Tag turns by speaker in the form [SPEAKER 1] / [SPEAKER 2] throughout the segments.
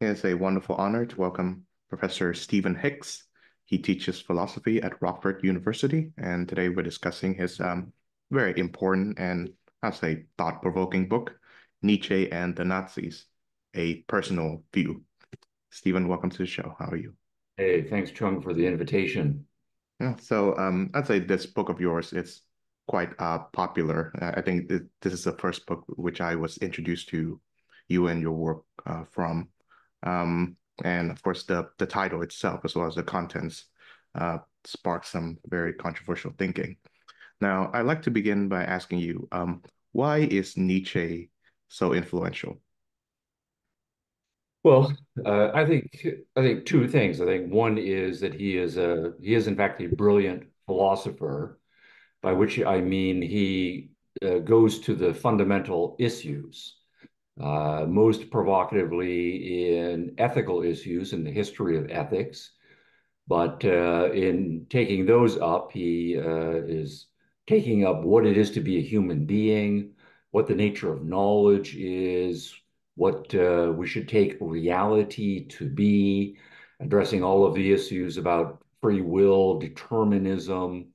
[SPEAKER 1] It is a wonderful honor to welcome Professor Stephen Hicks. He teaches philosophy at Rockford University, and today we're discussing his um, very important and I'd say thought-provoking book, Nietzsche and the Nazis, a personal view. Stephen, welcome to the show. How are you?
[SPEAKER 2] Hey, thanks, Chuong, for the invitation.
[SPEAKER 1] Yeah, so um, I'd say this book of yours is quite uh, popular. I think this is the first book which I was introduced to you and your work uh, from. Um, and of course, the, the title itself, as well as the contents, uh, sparked some very controversial thinking. Now, I'd like to begin by asking you, um, why is Nietzsche so influential?
[SPEAKER 2] Well, uh, I think I think two things. I think one is that he is a he is in fact a brilliant philosopher, by which I mean he uh, goes to the fundamental issues uh, most provocatively in ethical issues in the history of ethics. But uh, in taking those up, he uh, is taking up what it is to be a human being, what the nature of knowledge is, what uh, we should take reality to be, addressing all of the issues about free will, determinism,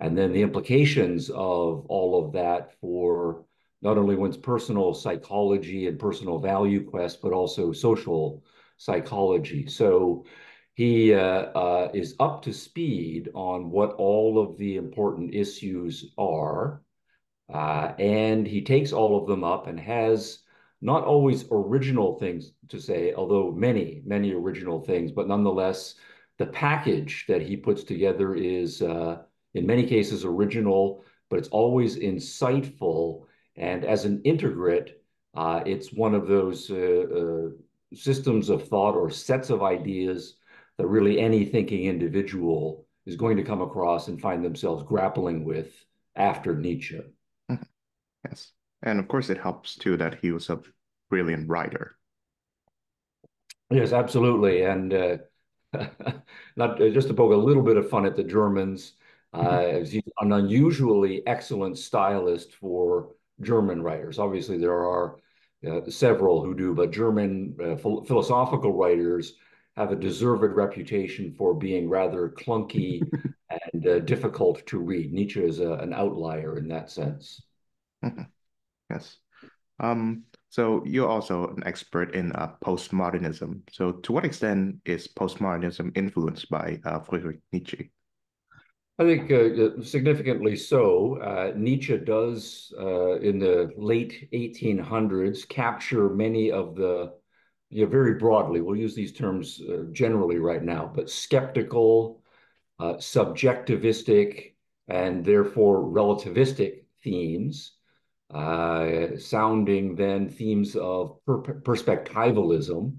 [SPEAKER 2] and then the implications of all of that for not only one's personal psychology and personal value quest, but also social psychology. So he uh, uh, is up to speed on what all of the important issues are. Uh, and he takes all of them up and has not always original things to say, although many, many original things, but nonetheless, the package that he puts together is, uh, in many cases, original, but it's always insightful and as an integrate, uh, it's one of those uh, uh, systems of thought or sets of ideas that really any thinking individual is going to come across and find themselves grappling with after Nietzsche.
[SPEAKER 1] Mm-hmm. Yes. And of course, it helps too that he was a brilliant writer.
[SPEAKER 2] Yes, absolutely. And uh, not uh, just to poke a little bit of fun at the Germans, uh, mm-hmm. he's an unusually excellent stylist for German writers. Obviously, there are uh, several who do, but German uh, ph philosophical writers have a deserved reputation for being rather clunky and uh, difficult to read. Nietzsche is a, an outlier in that sense.
[SPEAKER 1] Yes. Um, so you're also an expert in uh, postmodernism. So to what extent is postmodernism influenced by uh, Friedrich Nietzsche?
[SPEAKER 2] I think uh, significantly so. Uh, Nietzsche does, uh, in the late 1800s, capture many of the, you know, very broadly, we'll use these terms uh, generally right now, but skeptical, uh, subjectivistic, and therefore relativistic themes, uh, sounding then themes of per perspectivalism,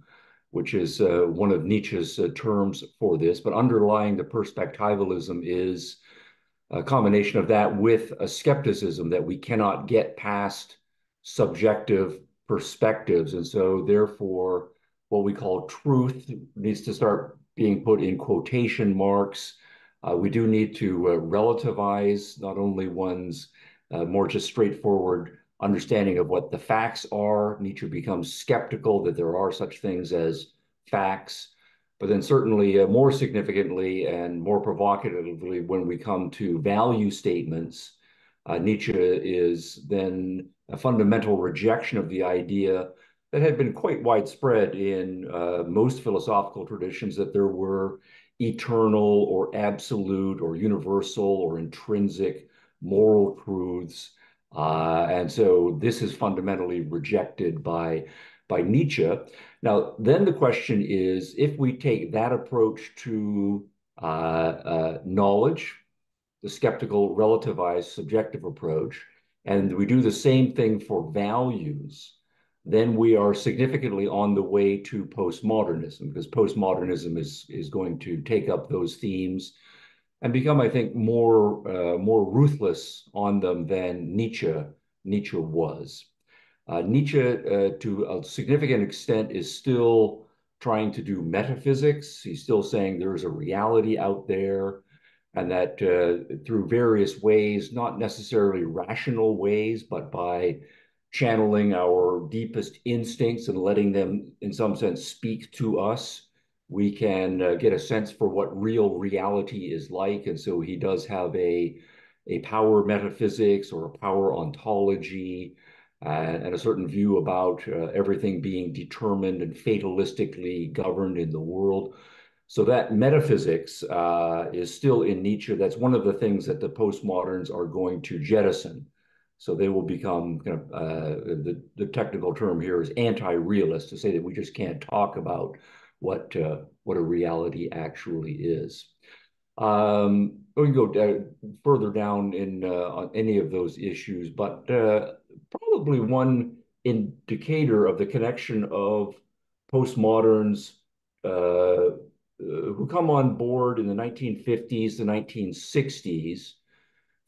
[SPEAKER 2] which is uh, one of Nietzsche's uh, terms for this. But underlying the perspectivalism is a combination of that with a skepticism that we cannot get past subjective perspectives. And so, therefore, what we call truth needs to start being put in quotation marks. Uh, we do need to uh, relativize not only one's uh, more just straightforward understanding of what the facts are. Nietzsche becomes skeptical that there are such things as facts. But then, certainly, uh, more significantly and more provocatively, when we come to value statements, uh, Nietzsche is then a fundamental rejection of the idea that had been quite widespread in uh, most philosophical traditions that there were eternal or absolute or universal or intrinsic moral truths uh, and so this is fundamentally rejected by, by Nietzsche. Now, then the question is, if we take that approach to uh, uh, knowledge, the skeptical, relativized, subjective approach, and we do the same thing for values, then we are significantly on the way to postmodernism, because postmodernism is, is going to take up those themes and become, I think, more uh, more ruthless on them than Nietzsche Nietzsche was. Uh, Nietzsche, uh, to a significant extent, is still trying to do metaphysics. He's still saying there is a reality out there, and that uh, through various ways, not necessarily rational ways, but by channeling our deepest instincts and letting them, in some sense, speak to us. We can uh, get a sense for what real reality is like. And so he does have a, a power metaphysics or a power ontology uh, and a certain view about uh, everything being determined and fatalistically governed in the world. So that metaphysics uh, is still in Nietzsche. That's one of the things that the postmoderns are going to jettison. So they will become kind of uh, the, the technical term here is anti-realist to say that we just can't talk about what uh, what a reality actually is. Um, we can go uh, further down in uh, on any of those issues, but uh, probably one indicator of the connection of postmoderns uh, who come on board in the 1950s, the 1960s,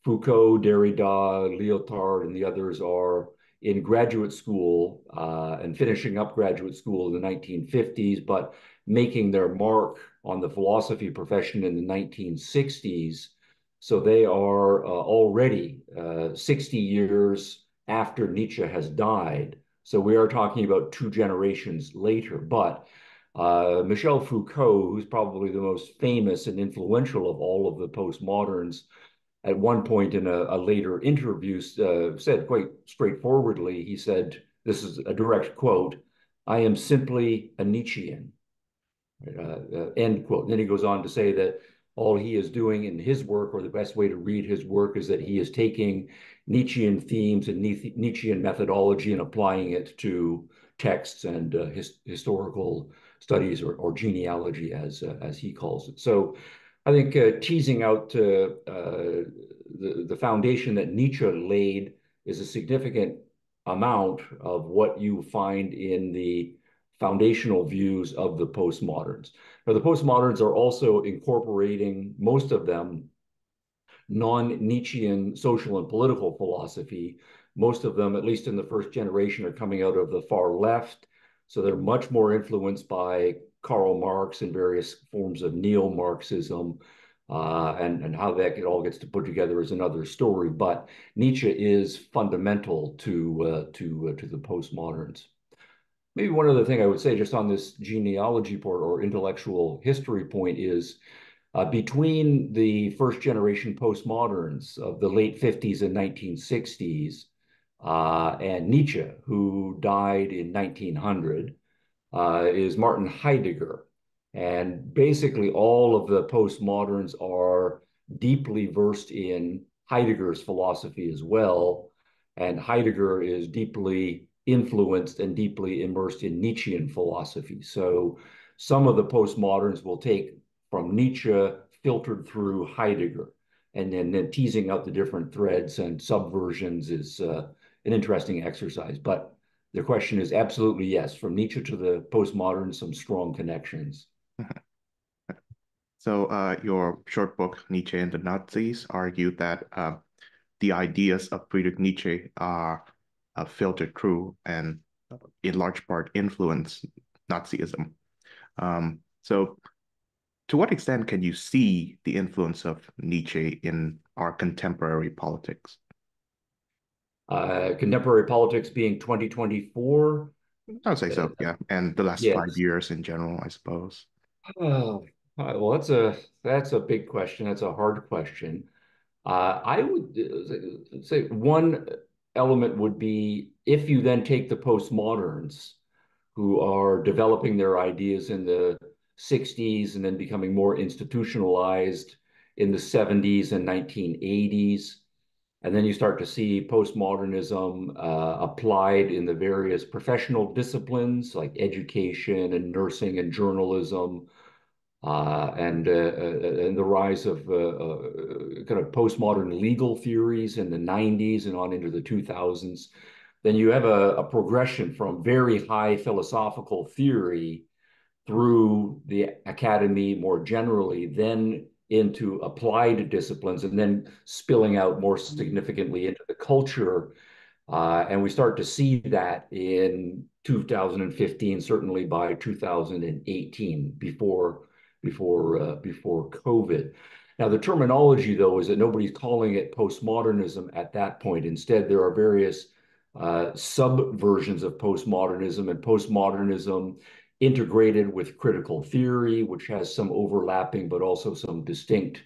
[SPEAKER 2] Foucault, Derrida, Lyotard, and the others are in graduate school uh, and finishing up graduate school in the 1950s, but making their mark on the philosophy profession in the 1960s. So they are uh, already uh, 60 years after Nietzsche has died. So we are talking about two generations later. But uh, Michel Foucault, who's probably the most famous and influential of all of the postmoderns, at one point in a, a later interview uh, said quite straightforwardly, he said, this is a direct quote, I am simply a Nietzschean, uh, uh, end quote. And then he goes on to say that all he is doing in his work, or the best way to read his work, is that he is taking Nietzschean themes and Nietzschean methodology and applying it to texts and uh, his, historical studies or, or genealogy, as uh, as he calls it. So I think uh, teasing out uh, uh, the, the foundation that Nietzsche laid is a significant amount of what you find in the foundational views of the postmoderns. Now, the postmoderns are also incorporating, most of them, non-Nietzschean social and political philosophy. Most of them, at least in the first generation, are coming out of the far left. So they're much more influenced by Karl Marx and various forms of neo-Marxism, uh, and, and how that all gets to put together is another story. But Nietzsche is fundamental to, uh, to, uh, to the postmoderns. Maybe one other thing I would say just on this genealogy part or intellectual history point is uh, between the first generation postmoderns of the late 50s and 1960s uh, and Nietzsche, who died in 1900, uh, is Martin Heidegger. And basically, all of the postmoderns are deeply versed in Heidegger's philosophy as well. And Heidegger is deeply influenced and deeply immersed in Nietzschean philosophy. So some of the postmoderns will take from Nietzsche filtered through Heidegger. And then, then teasing out the different threads and subversions is uh, an interesting exercise. But the question is absolutely yes. From Nietzsche to the postmodern, some strong connections.
[SPEAKER 1] So uh, your short book, Nietzsche and the Nazis, argued that uh, the ideas of Friedrich Nietzsche are uh, filtered through and in large part influence Nazism. Um, so to what extent can you see the influence of Nietzsche in our contemporary politics?
[SPEAKER 2] Uh, contemporary politics being 2024.
[SPEAKER 1] I would say so, yeah. And the last yes. five years in general, I suppose.
[SPEAKER 2] Oh, well, that's a that's a big question. That's a hard question. Uh, I would uh, say one element would be if you then take the postmoderns who are developing their ideas in the 60s and then becoming more institutionalized in the 70s and 1980s and then you start to see postmodernism uh, applied in the various professional disciplines like education and nursing and journalism, uh, and, uh, uh and the rise of uh, uh, kind of postmodern legal theories in the 90s and on into the 2000s. Then you have a, a progression from very high philosophical theory through the academy more generally, then into applied disciplines and then spilling out more significantly into the culture. Uh, and we start to see that in 2015, certainly by 2018, before before uh, before COVID. Now, the terminology, though, is that nobody's calling it postmodernism at that point. Instead, there are various uh, subversions of postmodernism, and postmodernism integrated with critical theory, which has some overlapping but also some distinct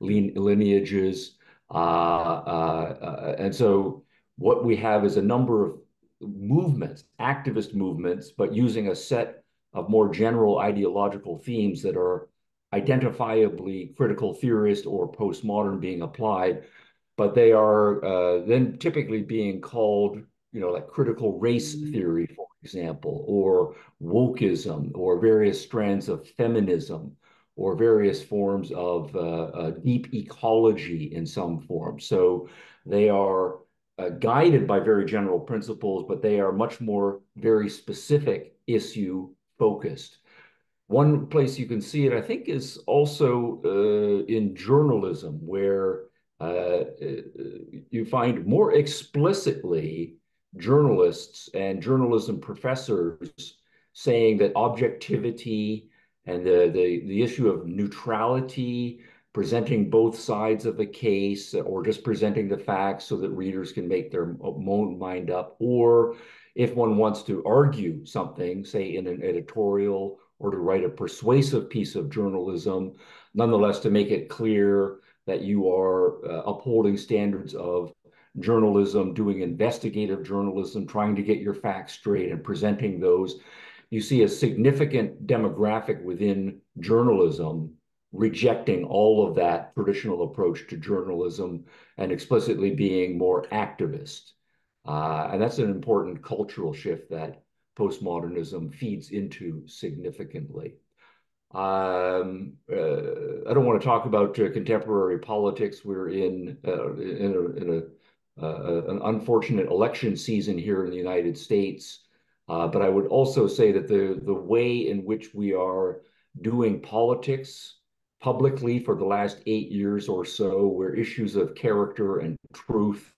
[SPEAKER 2] lineages. Uh, uh, and so what we have is a number of movements, activist movements, but using a set of more general ideological themes that are identifiably critical theorist or postmodern being applied, but they are uh, then typically being called, you know, like critical race theory, example, or wokeism, or various strands of feminism, or various forms of uh, uh, deep ecology in some form. So they are uh, guided by very general principles, but they are much more very specific issue focused. One place you can see it, I think, is also uh, in journalism, where uh, you find more explicitly journalists and journalism professors saying that objectivity and the, the, the issue of neutrality, presenting both sides of a case, or just presenting the facts so that readers can make their own mind up, or if one wants to argue something, say in an editorial or to write a persuasive piece of journalism, nonetheless to make it clear that you are uh, upholding standards of journalism, doing investigative journalism, trying to get your facts straight and presenting those. You see a significant demographic within journalism rejecting all of that traditional approach to journalism and explicitly being more activist. Uh, and that's an important cultural shift that postmodernism feeds into significantly. Um, uh, I don't want to talk about uh, contemporary politics. We're in uh, in, a, in a, an unfortunate election season here in the United States. Uh, but I would also say that the the way in which we are doing politics publicly for the last eight years or so, where issues of character and truth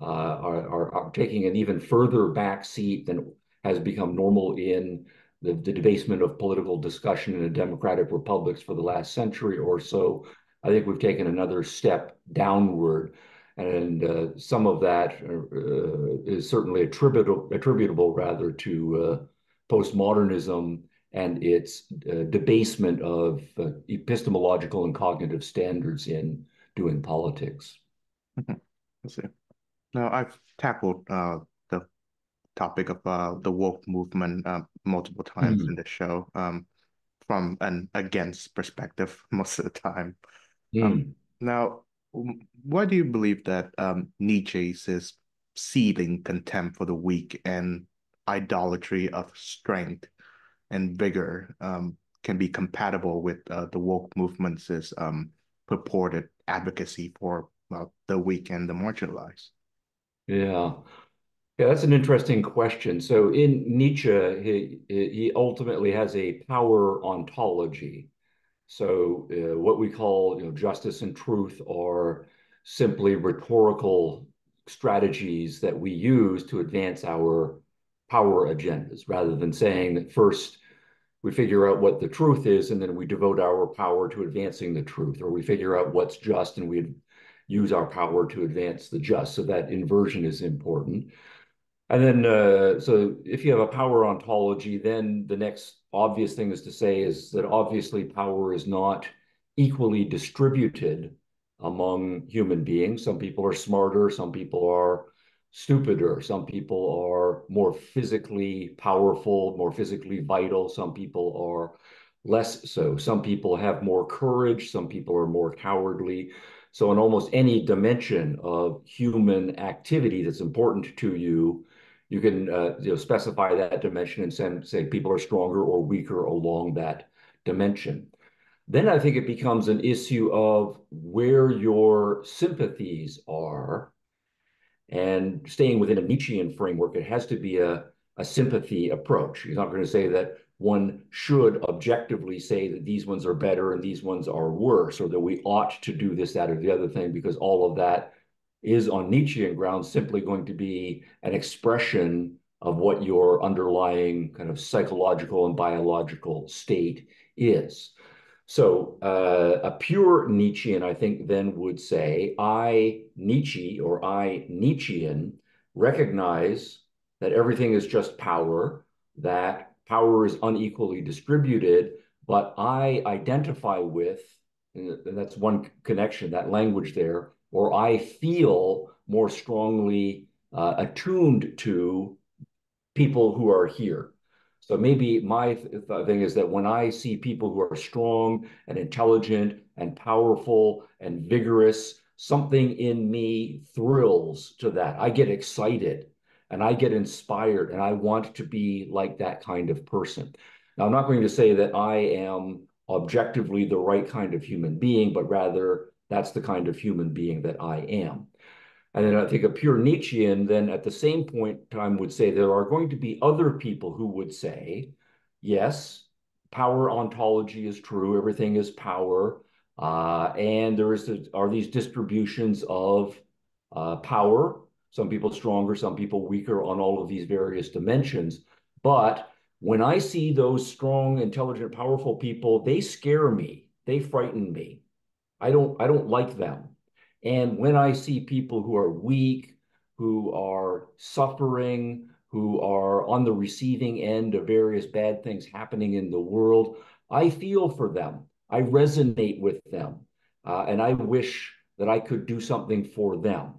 [SPEAKER 2] uh, are, are, are taking an even further back seat than has become normal in the, the debasement of political discussion in the democratic republics for the last century or so. I think we've taken another step downward, and uh, some of that uh, is certainly attributable, attributable rather to uh, postmodernism and its uh, debasement of uh, epistemological and cognitive standards in doing politics.
[SPEAKER 1] Mm-hmm. I see. Now, I've tackled uh, topic of uh, the woke movement uh, multiple times mm. in the show um, from an against perspective most of the time. Mm. Um, now, why do you believe that um, Nietzsche's seething contempt for the weak and idolatry of strength and vigor um, can be compatible with uh, the woke movement's um, purported advocacy for the weak and the marginalized?
[SPEAKER 2] Yeah. Yeah, that's an interesting question. So in Nietzsche, he, he ultimately has a power ontology. So uh, what we call you know, justice and truth are simply rhetorical strategies that we use to advance our power agendas, rather than saying that first we figure out what the truth is and then we devote our power to advancing the truth, or we figure out what's just and we use our power to advance the just. So that inversion is important. And then, uh, so if you have a power ontology, then the next obvious thing is to say is that obviously power is not equally distributed among human beings. Some people are smarter, some people are stupider, some people are more physically powerful, more physically vital, some people are less so. Some people have more courage, some people are more cowardly. So, in almost any dimension of human activity that's important to you, you can uh, you know, specify that dimension and send, say people are stronger or weaker along that dimension. Then I think it becomes an issue of where your sympathies are. And staying within a Nietzschean framework, it has to be a, a sympathy approach. You're not going to say that one should objectively say that these ones are better and these ones are worse, or that we ought to do this, that, or the other thing, because all of that is on Nietzschean grounds simply going to be an expression of what your underlying kind of psychological and biological state is. So uh, a pure Nietzschean, I think, then would say, I, Nietzsche, or I, Nietzschean, recognize that everything is just power, that power is unequally distributed, but I identify with, that's one connection, that language there, or I feel more strongly uh, attuned to people who are here. So maybe my th thing is that when I see people who are strong and intelligent and powerful and vigorous, something in me thrills to that. I get excited and I get inspired and I want to be like that kind of person. Now, I'm not going to say that I am objectively the right kind of human being, but rather that's the kind of human being that I am. And then I think a pure Nietzschean then at the same point in time would say there are going to be other people who would say, yes, power ontology is true, everything is power, uh, and there is are these distributions of uh, power, some people stronger, some people weaker on all of these various dimensions. But when I see those strong, intelligent, powerful people, they scare me. They frighten me. I don't I don't like them. And when I see people who are weak, who are suffering, who are on the receiving end of various bad things happening in the world, I feel for them. I resonate with them. Uh, and I wish that I could do something for them.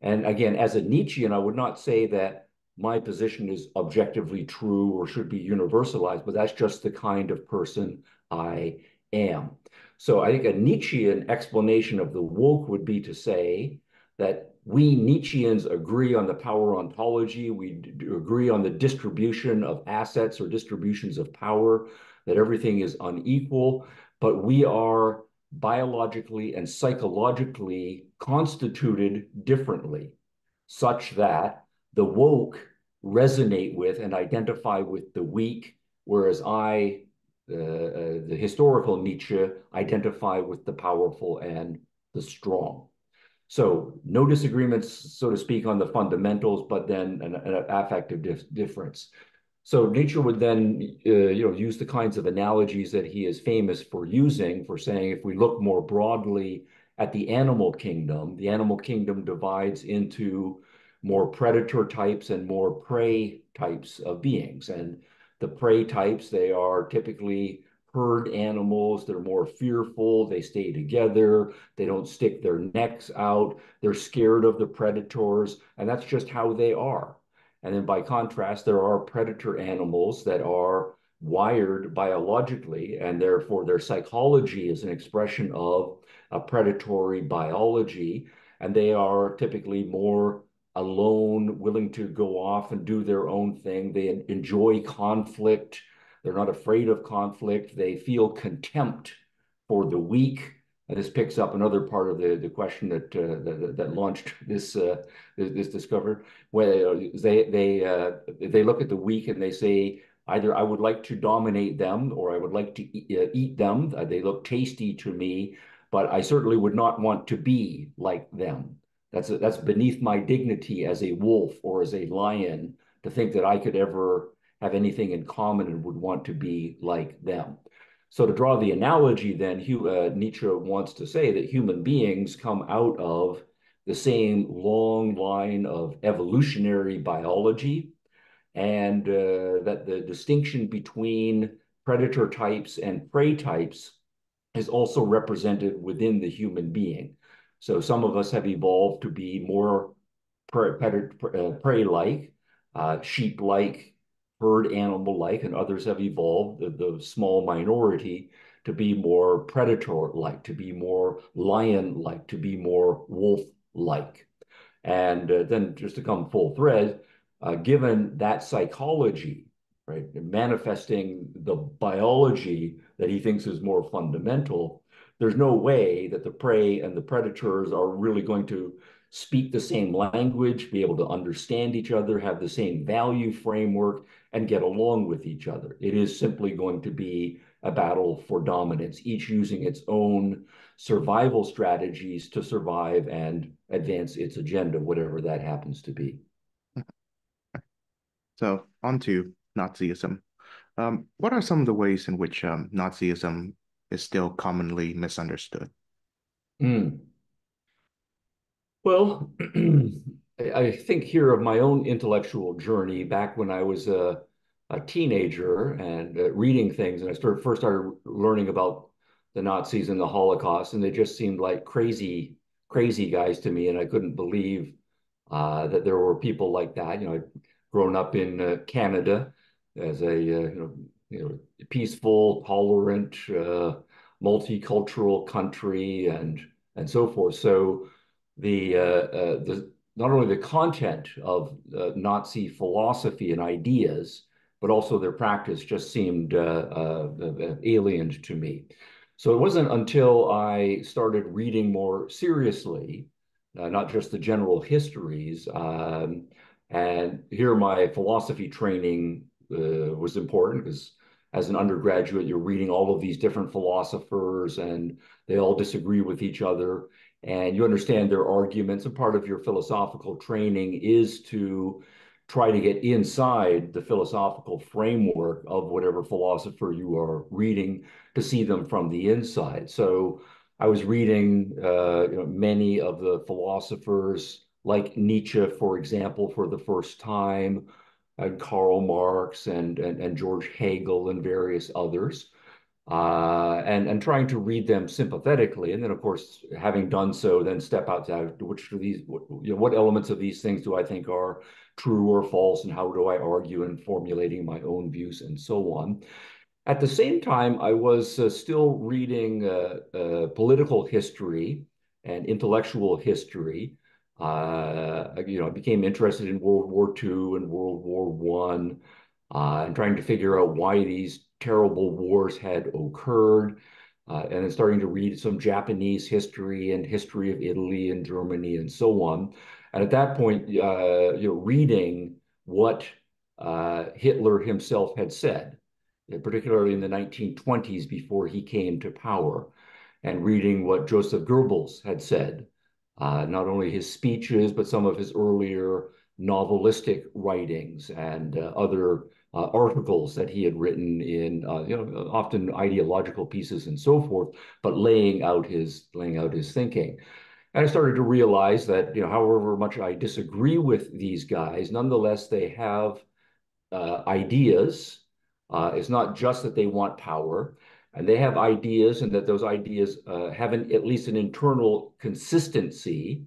[SPEAKER 2] And again, as a Nietzschean, I would not say that my position is objectively true or should be universalized, but that's just the kind of person I am. So I think a Nietzschean explanation of the woke would be to say that we Nietzscheans agree on the power ontology, we agree on the distribution of assets or distributions of power, that everything is unequal, but we are biologically and psychologically constituted differently, such that the woke resonate with and identify with the weak, whereas I, uh, uh, the historical Nietzsche, identify with the powerful and the strong. So no disagreements, so to speak, on the fundamentals, but then an, an affective dif difference. So Nietzsche would then, uh, you know, use the kinds of analogies that he is famous for using for saying if we look more broadly at the animal kingdom, the animal kingdom divides into more predator types and more prey types of beings. And the prey types, they are typically herd animals. They're more fearful. They stay together. They don't stick their necks out. They're scared of the predators. And that's just how they are. And then by contrast, there are predator animals that are wired biologically, and therefore their psychology is an expression of a predatory biology. And they are typically more alone, willing to go off and do their own thing. They enjoy conflict. They're not afraid of conflict. They feel contempt for the weak and this picks up another part of the, the question that, uh, that, that launched this uh, this discovery, where they they uh, they look at the weak and they say either I would like to dominate them or I would like to eat, uh, eat them. They look tasty to me, but I certainly would not want to be like them. That's that's beneath my dignity as a wolf or as a lion to think that I could ever have anything in common and would want to be like them. So to draw the analogy, then uh, Nietzsche wants to say that human beings come out of the same long line of evolutionary biology, and uh, that the distinction between predator types and prey types is also represented within the human being. So some of us have evolved to be more uh, prey-like, uh, sheep-like, herd animal-like, and others have evolved, the, the small minority, to be more predator-like, to be more lion-like, to be more wolf-like. And uh, then just to come full thread, uh, given that psychology, right, manifesting the biology that he thinks is more fundamental, there's no way that the prey and the predators are really going to speak the same language, be able to understand each other, have the same value framework, and get along with each other. It is simply going to be a battle for dominance, each using its own survival strategies to survive and advance its agenda, whatever that happens to be.
[SPEAKER 1] So, on to Nazism. Um, what are some of the ways in which um, Nazism is still commonly misunderstood?
[SPEAKER 2] Mm. Well, I think here of my own intellectual journey back when I was a, a teenager and uh, reading things, and I started first started learning about the Nazis and the Holocaust, and they just seemed like crazy, crazy guys to me, and I couldn't believe uh, that there were people like that. You know, I'd grown up in uh, Canada as a uh, you know, you know peaceful, tolerant, uh, multicultural country, and and so forth. So the uh, uh, the not only the content of uh, Nazi philosophy and ideas, but also their practice just seemed uh, uh, alien to me. So it wasn't until I started reading more seriously, not just the general histories, um, and here my philosophy training uh, was important because as an undergraduate, you're reading all of these different philosophers and they all disagree with each other and you understand their arguments. And part of your philosophical training is to try to get inside the philosophical framework of whatever philosopher you are reading to see them from the inside. So I was reading uh, you know, many of the philosophers like Nietzsche, for example, for the first time, and Karl Marx and, and, and George Hegel and various others uh, and and trying to read them sympathetically, and then of course, having done so, then step outside which of these, what, you know, what elements of these things do I think are true or false, and how do I argue in formulating my own views, and so on. At the same time, I was uh, still reading uh, uh political history and intellectual history. Uh, you know, I became interested in World War II and World War One, uh, and trying to figure out why these terrible wars had occurred, uh, and then starting to read some Japanese history and history of Italy and Germany and so on. And at that point, uh, you know, reading what uh, Hitler himself had said, particularly in the 1920s before he came to power, and reading what Joseph Goebbels had said, uh, not only his speeches, but some of his earlier novelistic writings and uh, other uh, articles that he had written in, uh, you know, often ideological pieces and so forth, but laying out his laying out his thinking. And I started to realize that, you know, however much I disagree with these guys, nonetheless they have uh, ideas. Uh, it's not just that they want power, and they have ideas, and that those ideas uh, have an, at least an internal consistency.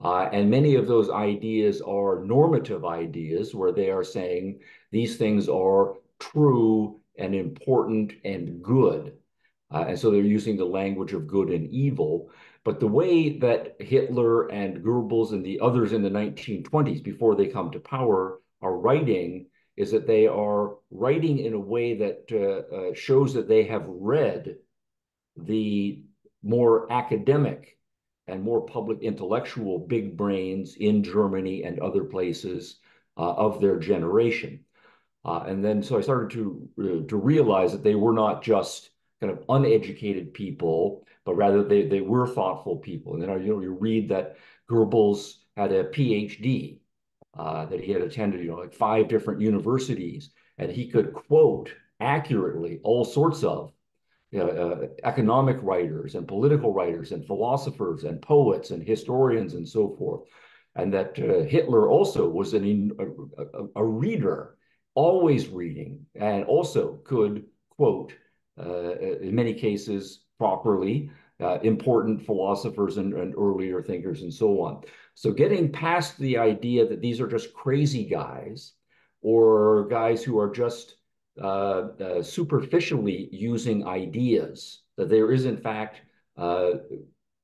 [SPEAKER 2] Uh, and many of those ideas are normative ideas where they are saying these things are true and important and good. Uh, and so they're using the language of good and evil. But the way that Hitler and Goebbels and the others in the 1920s, before they come to power, are writing is that they are writing in a way that uh, uh, shows that they have read the more academic and more public intellectual big brains in Germany and other places uh, of their generation. Uh, and then so I started to to realize that they were not just kind of uneducated people, but rather they they were thoughtful people. And then you know you read that Goebbels had a PhD, uh, that he had attended you know like five different universities, and he could quote accurately all sorts of you know, uh, economic writers and political writers and philosophers and poets and historians and so forth. And that uh, Hitler also was an, a, a, a reader always reading and also could quote, uh, in many cases, properly uh, important philosophers and, and, earlier thinkers and so on. So getting past the idea that these are just crazy guys or guys who are just uh, uh superficially using ideas, that there is in fact uh,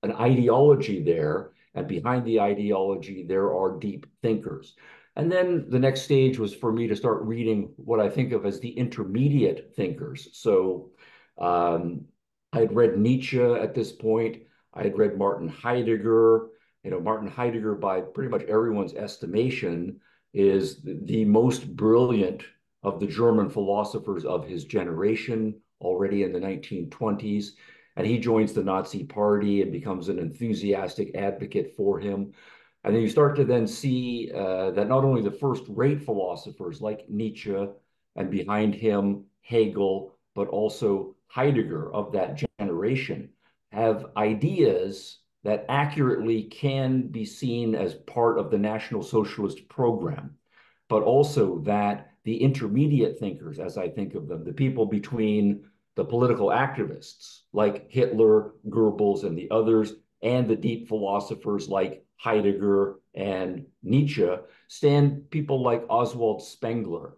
[SPEAKER 2] an ideology there, and behind the ideology there are deep thinkers. And then the next stage was for me to start reading what I think of as the intermediate thinkers. So um, I had read Nietzsche at this point. I had read Martin Heidegger. You know, Martin Heidegger, by pretty much everyone's estimation, is the most brilliant of the German philosophers of his generation already in the 1920s. And he joins the Nazi party and becomes an enthusiastic advocate for him. And then you start to then see uh, that not only the first rate philosophers like Nietzsche and behind him Hegel, but also Heidegger of that generation have ideas that accurately can be seen as part of the National Socialist program, but also that the intermediate thinkers, as I think of them, the people between the political activists like Hitler, Goebbels, and the others, and the deep philosophers like Heidegger and Nietzsche, stand people like Oswald Spengler,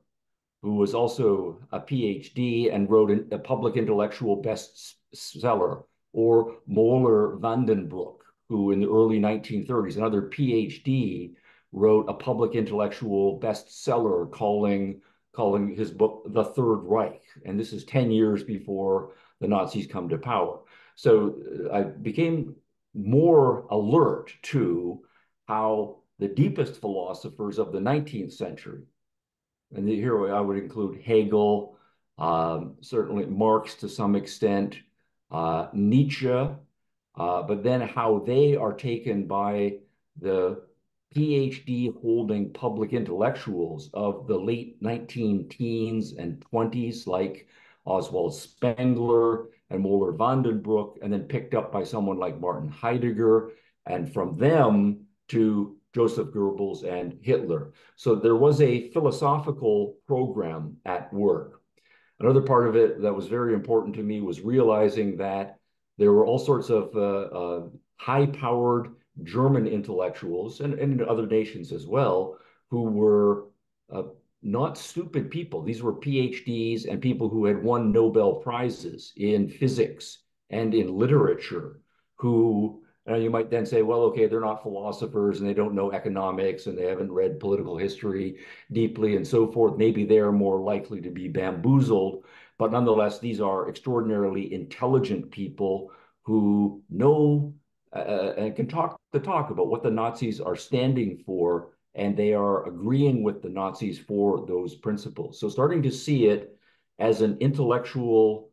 [SPEAKER 2] who was also a PhD and wrote a public intellectual bestseller, or Moeller van den Bruck, who in the early 1930s, another PhD, wrote a public intellectual bestseller calling calling his book The Third Reich. And this is 10 years before the Nazis come to power. So uh, I became more alert to how the deepest philosophers of the 19th century, and here I would include Hegel, um, certainly Marx to some extent, uh, Nietzsche, uh, but then how they are taken by the PhD holding public intellectuals of the late 19 teens and 20s, like Oswald Spengler and Moeller van den Bruck, and then picked up by someone like Martin Heidegger, and from them to Joseph Goebbels and Hitler. So there was a philosophical program at work. Another part of it that was very important to me was realizing that there were all sorts of uh, uh, high-powered German intellectuals and, and other nations as well who were uh, not stupid people. These were PhDs and people who had won Nobel Prizes in physics and in literature who and you might then say, well, okay, they're not philosophers and they don't know economics and they haven't read political history deeply and so forth. Maybe they're more likely to be bamboozled. But nonetheless, these are extraordinarily intelligent people who know uh, uh, and can talk the talk about what the Nazis are standing for, and they are agreeing with the Nazis for those principles. So starting to see it as an intellectually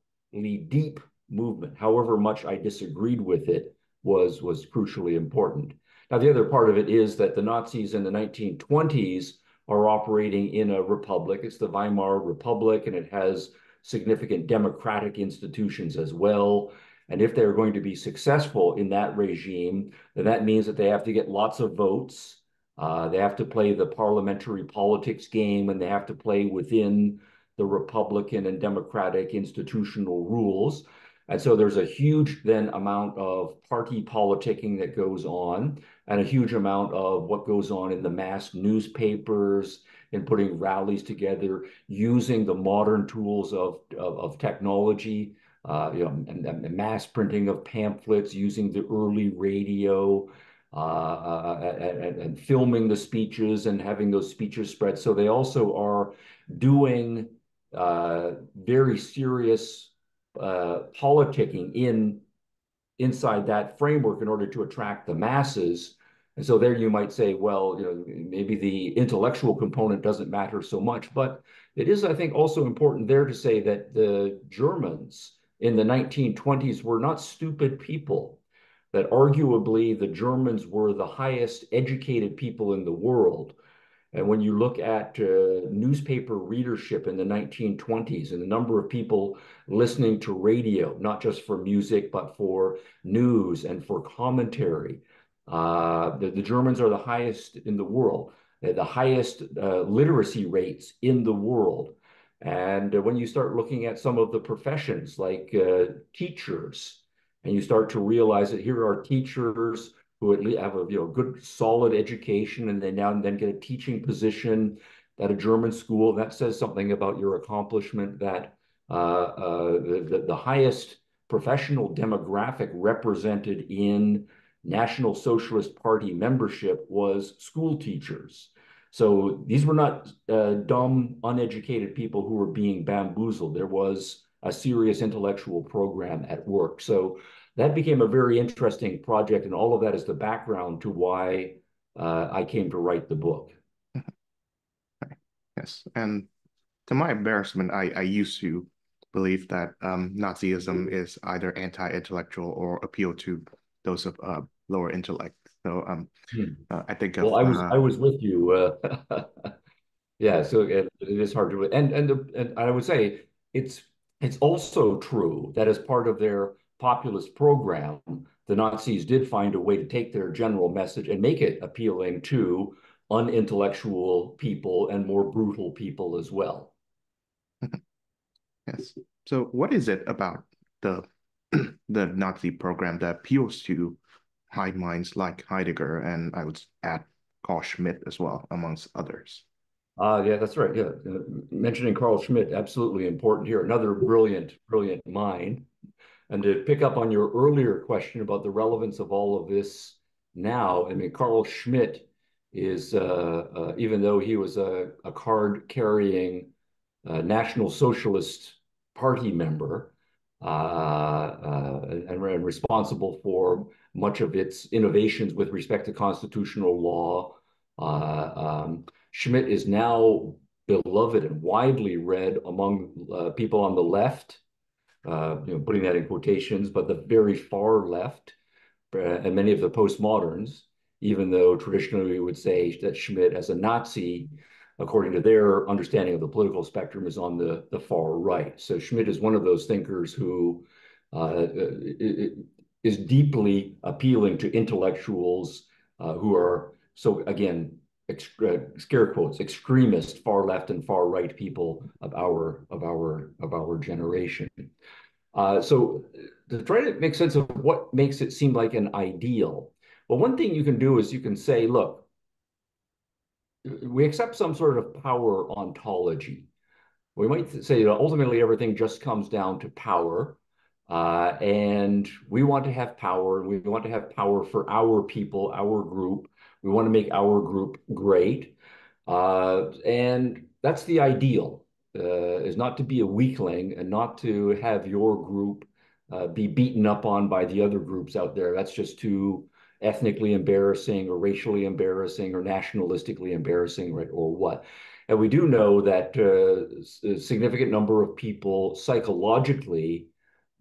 [SPEAKER 2] deep movement, however much I disagreed with it, was was crucially important. Now, the other part of it is that the Nazis in the 1920s are operating in a republic. It's the Weimar Republic, and it has significant democratic institutions as well. And if they're going to be successful in that regime, then that means that they have to get lots of votes. Uh, they have to play the parliamentary politics game, and they have to play within the Republican and Democratic institutional rules. And so there's a huge then amount of party politicking that goes on, and a huge amount of what goes on in the mass newspapers and putting rallies together, using the modern tools of, of, of technology uh, you know, and, and, mass printing of pamphlets using the early radio uh, and, and, filming the speeches and having those speeches spread. So they also are doing uh, very serious uh, politicking in inside that framework in order to attract the masses. And so there you might say, well, you know, maybe the intellectual component doesn't matter so much, but it is, I think, also important there to say that the Germans in the 1920s were not stupid people, that arguably the Germans were the highest educated people in the world. And when you look at uh, newspaper readership in the 1920s and the number of people listening to radio, not just for music, but for news and for commentary, uh, the, the, Germans are the highest in the world, the highest uh, literacy rates in the world. And uh, when you start looking at some of the professions like uh, teachers, and you start to realize that here are teachers who at least have a you know good solid education, and they now and then get a teaching position at a German school, that says something about your accomplishment. That uh, uh, the, the highest professional demographic represented in National Socialist Party membership was school teachers. So these were not uh, dumb, uneducated people who were being bamboozled. There was a serious intellectual program at work. So that became a very interesting project, and all of that is the background to why uh, I came to write the book.
[SPEAKER 1] Yes, and to my embarrassment, I, I used to believe that um, Nazism is either anti-intellectual or appeal to those of uh, lower intellect. So um, hmm. uh, I think. Of,
[SPEAKER 2] well, I was uh, I was with you. Uh, yeah, so it, it is hard to and and the, and I would say it's it's also true that as part of their populist program, the Nazis did find a way to take their general message and make it appealing to unintellectual people and more brutal people as well.
[SPEAKER 1] Yes. So what is it about the the Nazi program that appeals to high minds like Heidegger and I would add Carl Schmitt as well, amongst others?
[SPEAKER 2] Uh, yeah, that's right. Yeah. Uh, mentioning Carl Schmitt, absolutely important here. Another brilliant, brilliant mind. And to pick up on your earlier question about the relevance of all of this now, I mean, Carl Schmitt is, uh, uh, even though he was a, a card carrying uh, National Socialist Party member uh, uh, and, and, responsible for much of its innovations with respect to constitutional law, um, Schmitt is now beloved and widely read among uh, people on the left, uh, you know, putting that in quotations, but the very far left uh, and many of the postmoderns, even though traditionally we would say that Schmitt as a Nazi, according to their understanding of the political spectrum, is on the, the far right. So Schmitt is one of those thinkers who uh, is deeply appealing to intellectuals uh, who are, so again, scare quotes extremist far left and far right people of our of our of our generation. Uh, so to try to make sense of what makes it seem like an ideal well one thing you can do is you can say look we accept some sort of power ontology. We might say that ultimately everything just comes down to power uh, and we want to have power and we want to have power for our people our group we want to make our group great. Uh, and that's the ideal, uh, is not to be a weakling and not to have your group uh, be beaten up on by the other groups out there. That's just too ethnically embarrassing or racially embarrassing or nationalistically embarrassing, right? Or what? And we do know that uh, a significant number of people psychologically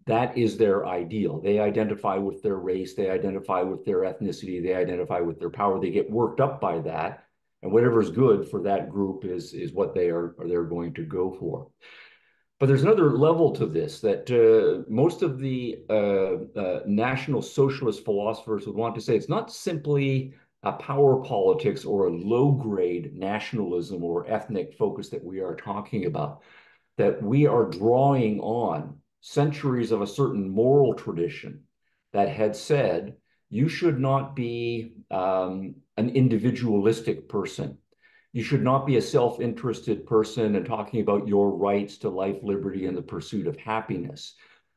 [SPEAKER 2] that is their ideal. They identify with their race, they identify with their ethnicity, they identify with their power. They get worked up by that, and whatever is good for that group is is what they are, they're going to go for. But there's another level to this that uh, most of the uh, uh, National Socialist philosophers would want to say it's not simply a power politics or a low grade nationalism or ethnic focus that we are talking about, that we are drawing on centuries of a certain moral tradition that had said you should not be um, an individualistic person. You should not be a self interested person and talking about your rights to life, liberty, and the pursuit of happiness.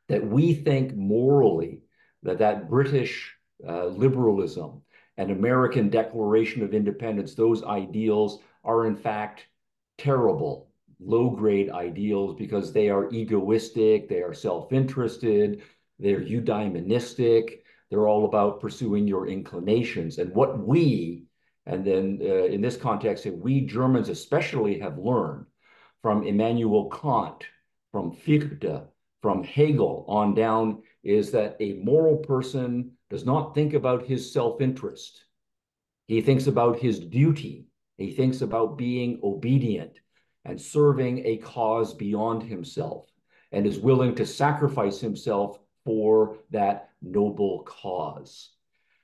[SPEAKER 2] That we think morally that that British uh, liberalism and American Declaration of Independence, those ideals are in fact terrible low grade ideals because they are egoistic, they are self interested, they're eudaimonistic, they're all about pursuing your inclinations. And what we, and then uh, in this context, we Germans especially have learned from Immanuel Kant, from Fichte, from Hegel on down is that a moral person does not think about his self interest. He thinks about his duty. He thinks about being obedient and serving a cause beyond himself and is willing to sacrifice himself for that noble cause.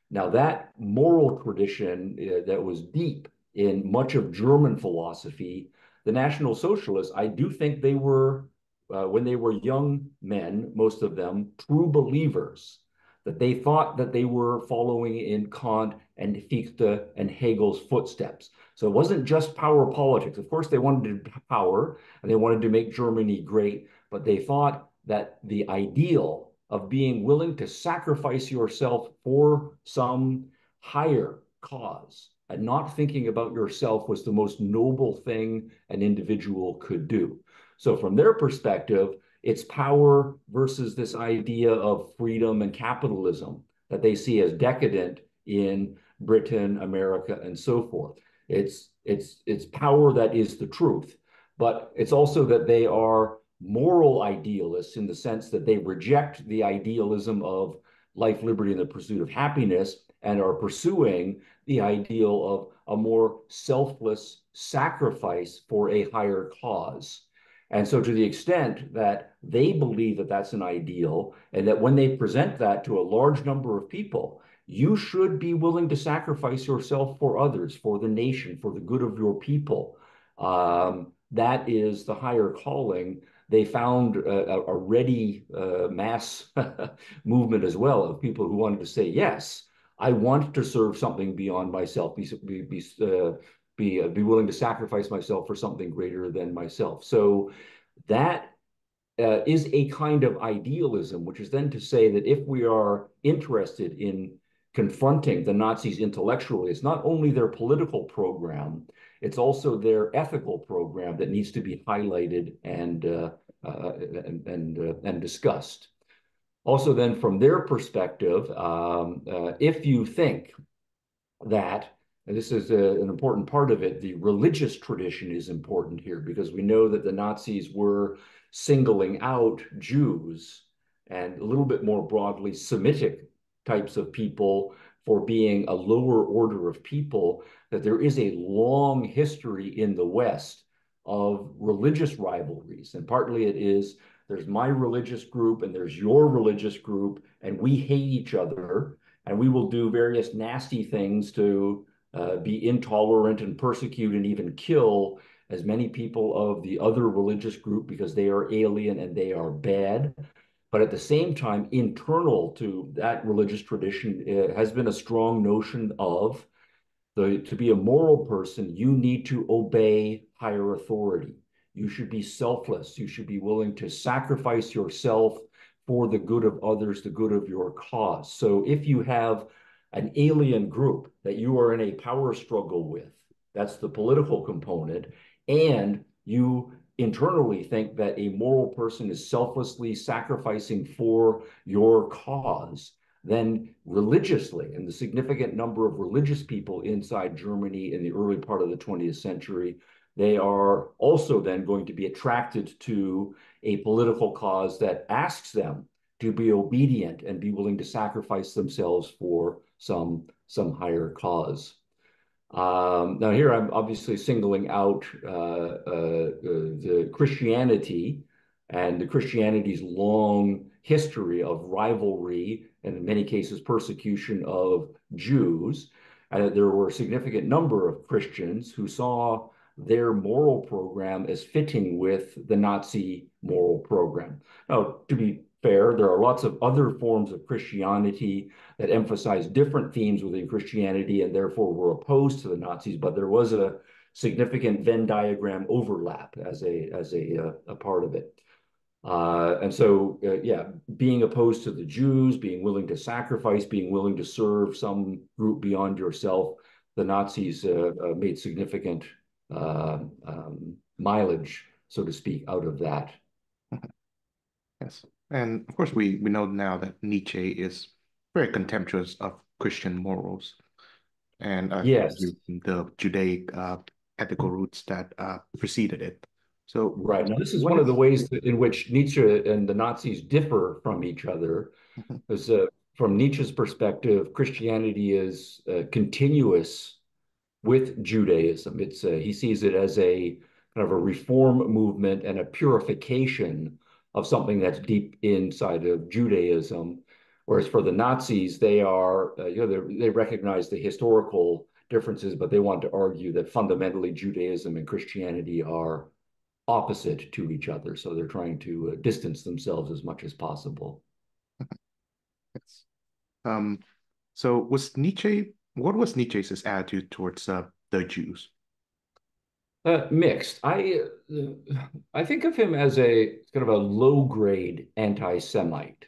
[SPEAKER 2] Now, that moral tradition uh, that was deep in much of German philosophy, the National Socialists, I do think they were, uh, when they were young men, most of them, true believers, that they thought that they were following in Kant and Fichte and Hegel's footsteps. So it wasn't just power politics. Of course, they wanted power and they wanted to make Germany great, but they thought that the ideal of being willing to sacrifice yourself for some higher cause and not thinking about yourself was the most noble thing an individual could do. So, from their perspective, it's power versus this idea of freedom and capitalism that they see as decadent in Britain, America, and so forth. It's it's it's power that is the truth, but it's also that they are moral idealists in the sense that they reject the idealism of life, liberty, and the pursuit of happiness and are pursuing the ideal of a more selfless sacrifice for a higher cause. And so, to the extent that they believe that that's an ideal, and that when they present that to a large number of people, you should be willing to sacrifice yourself for others, for the nation, for the good of your people. Um, that is the higher calling. They found a, a ready uh, mass movement as well of people who wanted to say, yes, I want to serve something beyond myself, be, be, be, uh, be, uh, be willing to sacrifice myself for something greater than myself. So that uh, is a kind of idealism, which is then to say that if we are interested in confronting the Nazis intellectually, it's not only their political program, it's also their ethical program that needs to be highlighted and uh, uh, and and, uh, and discussed. Also, then from their perspective, um, uh, if you think that and this is a, an important part of it. The religious tradition is important here because we know that the Nazis were singling out Jews and a little bit more broadly Semitic types of people for being a lower order of people, that there is a long history in the West of religious rivalries. And partly it is there's my religious group and there's your religious group, and we hate each other, and we will do various nasty things to uh, be intolerant and persecute and even kill as many people of the other religious group because they are alien and they are bad. But at the same time, internal to that religious tradition uh, has been a strong notion of the to be a moral person, you need to obey higher authority. You should be selfless. You should be willing to sacrifice yourself for the good of others, the good of your cause. So if you have an alien group that you are in a power struggle with, that's the political component, and you internally think that a moral person is selflessly sacrificing for your cause, then religiously, and the significant number of religious people inside Germany in the early part of the 20th century, they are also then going to be attracted to a political cause that asks them to be obedient and be willing to sacrifice themselves for some, some higher cause. Um, now here I'm obviously singling out uh, uh, the Christianity and the Christianity's long history of rivalry and in many cases persecution of Jews. Uh, there were a significant number of Christians who saw their moral program as fitting with the Nazi moral program. Now, to be fair. There are lots of other forms of Christianity that emphasize different themes within Christianity and therefore were opposed to the Nazis, but there was a significant Venn diagram overlap as a as a, uh, a part of it. Uh, and so, uh, yeah, being opposed to the Jews, being willing to sacrifice, being willing to serve some group beyond yourself, the Nazis uh, uh, made significant uh, um, mileage, so to speak, out of that.
[SPEAKER 1] Yes. And of course, we, we know now that Nietzsche is very contemptuous of Christian morals and uh,
[SPEAKER 2] yes.
[SPEAKER 1] the Judaic uh, ethical roots that uh, preceded it. So,
[SPEAKER 2] right now, this is one is... of the ways in which Nietzsche and the Nazis differ from each other. Mm-hmm. uh, from Nietzsche's perspective, Christianity is uh, continuous with Judaism. It's uh, he sees it as a kind of a reform movement and a purification of something that's deep inside of Judaism. Whereas for the Nazis, they are, uh, you know, they recognize the historical differences, but they want to argue that fundamentally Judaism and Christianity are opposite to each other. So they're trying to uh, distance themselves as much as possible.
[SPEAKER 1] yes. Um, so was Nietzsche, what was Nietzsche's attitude towards uh, the Jews?
[SPEAKER 2] Uh, mixed. I uh, I think of him as a kind of a low grade anti-Semite.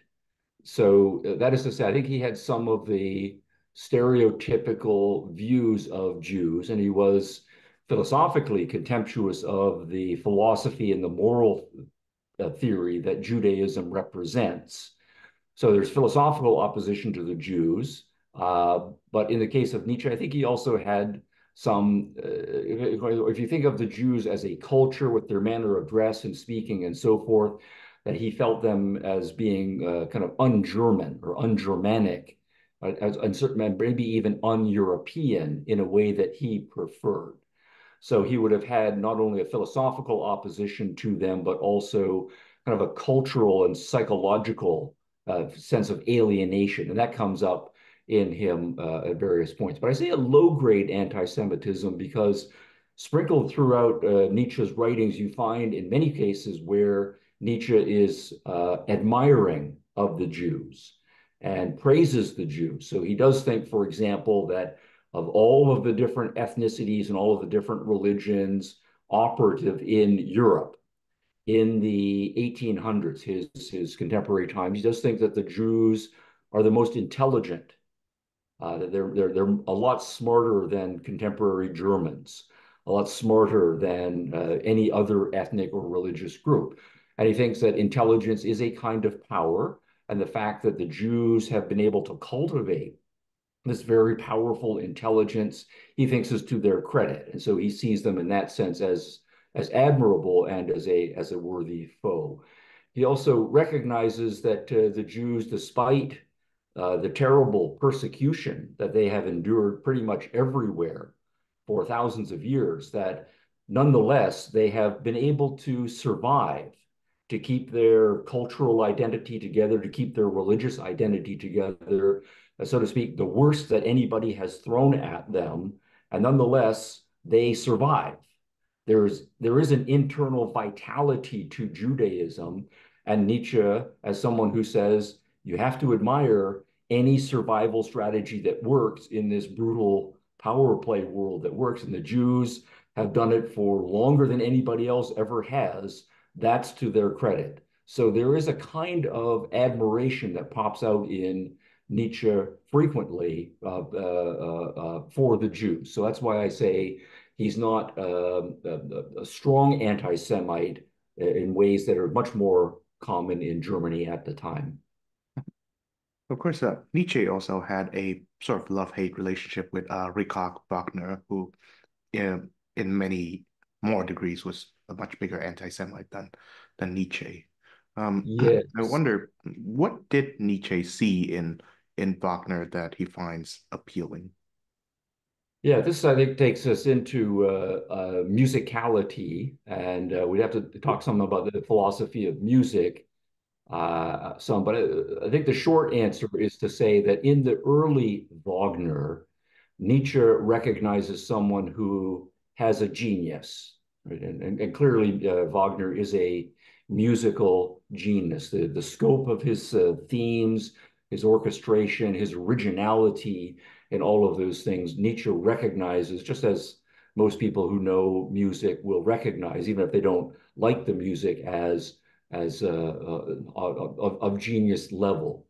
[SPEAKER 2] So uh, that is to say, I think he had some of the stereotypical views of Jews, and he was philosophically contemptuous of the philosophy and the moral uh, theory that Judaism represents. So there's philosophical opposition to the Jews, uh, but in the case of Nietzsche, I think he also had some, uh, if you think of the Jews as a culture with their manner of dress and speaking and so forth, that he felt them as being uh, kind of un-German or un-Germanic, uh, as uncertain, maybe even un-European in a way that he preferred. So he would have had not only a philosophical opposition to them, but also kind of a cultural and psychological uh, sense of alienation. And that comes up in him uh, at various points. But I say a low grade anti Semitism because sprinkled throughout uh, Nietzsche's writings, you find in many cases where Nietzsche is uh, admiring of the Jews and praises the Jews. So he does think, for example, that of all of the different ethnicities and all of the different religions operative in Europe in the 1800s, his, his contemporary times, he does think that the Jews are the most intelligent. Uh, they're, they're, they're a lot smarter than contemporary Germans, a lot smarter than uh, any other ethnic or religious group. And he thinks that intelligence is a kind of power, and the fact that the Jews have been able to cultivate this very powerful intelligence, he thinks is to their credit. And so he sees them in that sense as, as admirable and as a, as a worthy foe. He also recognizes that uh, the Jews, despite uh, the terrible persecution that they have endured pretty much everywhere for thousands of years, that nonetheless they have been able to survive, to keep their cultural identity together, to keep their religious identity together, uh, so to speak, the worst that anybody has thrown at them, and nonetheless they survive. There's there is an internal vitality to Judaism, and Nietzsche, as someone who says you have to admire any survival strategy that works in this brutal power play world that works, and the Jews have done it for longer than anybody else ever has. That's to their credit. So there is a kind of admiration that pops out in Nietzsche frequently uh, uh, uh, for the Jews. So that's why I say he's not um, a, a, strong anti-Semite in ways that are much more common in Germany at the time.
[SPEAKER 1] Of course, uh, Nietzsche also had a sort of love-hate relationship with uh, Richard Wagner, who, in, in many more degrees, was a much bigger anti-Semite than than Nietzsche. Um, yes. I wonder what did Nietzsche see in in Wagner that he finds appealing?
[SPEAKER 2] Yeah, this I think takes us into uh, uh, musicality, and uh, we'd have to talk some about the philosophy of music. Uh, some, but I, uh, I think the short answer is to say that in the early Wagner, Nietzsche recognizes someone who has a genius, right? and, and, and, clearly uh, Wagner is a musical genius. The the scope of his themes, his orchestration, his originality, and all of those things Nietzsche recognizes, just as most people who know music will recognize, even if they don't like the music, as as uh, of, of genius level.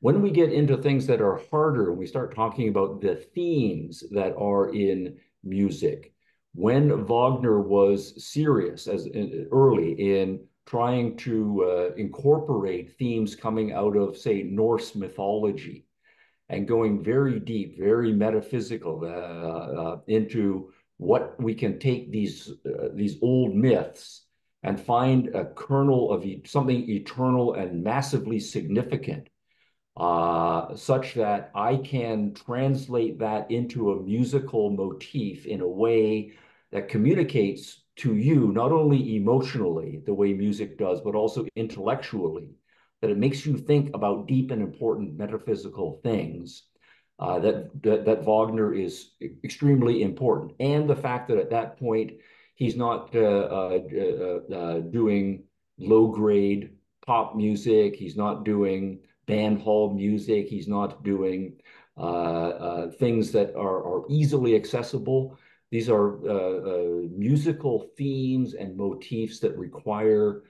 [SPEAKER 2] When we get into things that are harder, we start talking about the themes that are in music. When Wagner was serious as early in trying to uh, incorporate themes coming out of, say, Norse mythology and going very deep, very metaphysical uh, uh, into what we can take these uh, these old myths and find a kernel of e something eternal and massively significant, uh, such that I can translate that into a musical motif in a way that communicates to you, not only emotionally, the way music does, but also intellectually, that it makes you think about deep and important metaphysical things. Uh, that, that, that Wagner is extremely important, and the fact that at that point he's not uh, uh, uh, uh doing low grade pop music, he's not doing band hall music, he's not doing uh, things that are, are easily accessible these are uh, uh, musical themes and motifs that require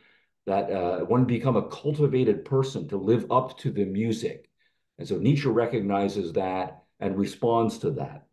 [SPEAKER 2] that uh, one become a cultivated person to live up to the music. And so Nietzsche recognizes that and responds to that.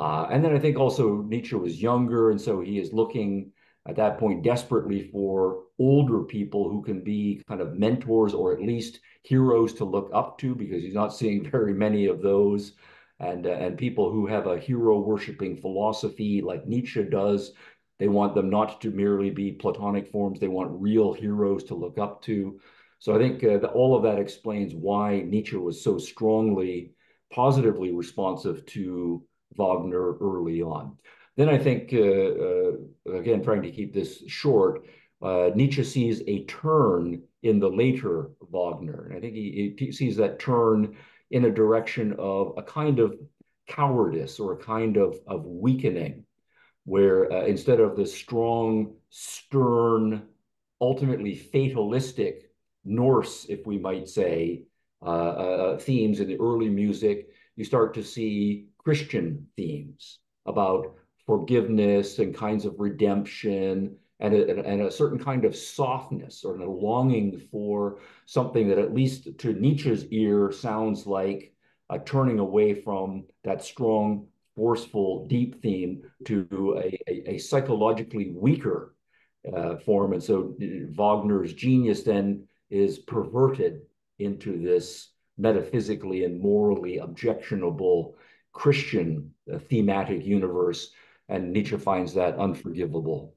[SPEAKER 2] Uh, and then I think also Nietzsche was younger, and so he is looking at that point desperately for older people who can be kind of mentors or at least heroes to look up to because he's not seeing very many of those and uh, and people who have a hero worshiping philosophy like Nietzsche does. They want them not to merely be platonic forms. They want real heroes to look up to. So I think uh, all of that explains why Nietzsche was so strongly, positively responsive to Wagner early on. Then I think, uh, uh, again, trying to keep this short, uh, Nietzsche sees a turn in the later Wagner. And I think he, he, sees that turn in a direction of a kind of cowardice or a kind of, of weakening, where uh, instead of the strong, stern, ultimately fatalistic Norse, if we might say, uh, uh, themes in the early music, you start to see Christian themes about forgiveness and kinds of redemption and a, and a certain kind of softness or a longing for something that at least to Nietzsche's ear sounds like a turning away from that strong, forceful, deep theme to a, a, a psychologically weaker uh, form. And so uh, Wagner's genius then is perverted into this metaphysically and morally objectionable Christian uh, thematic universe. And Nietzsche finds that unforgivable.